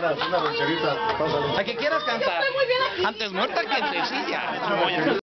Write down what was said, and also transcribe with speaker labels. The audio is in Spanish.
Speaker 1: una que
Speaker 2: quieras cantar. Antes muerta que en silla.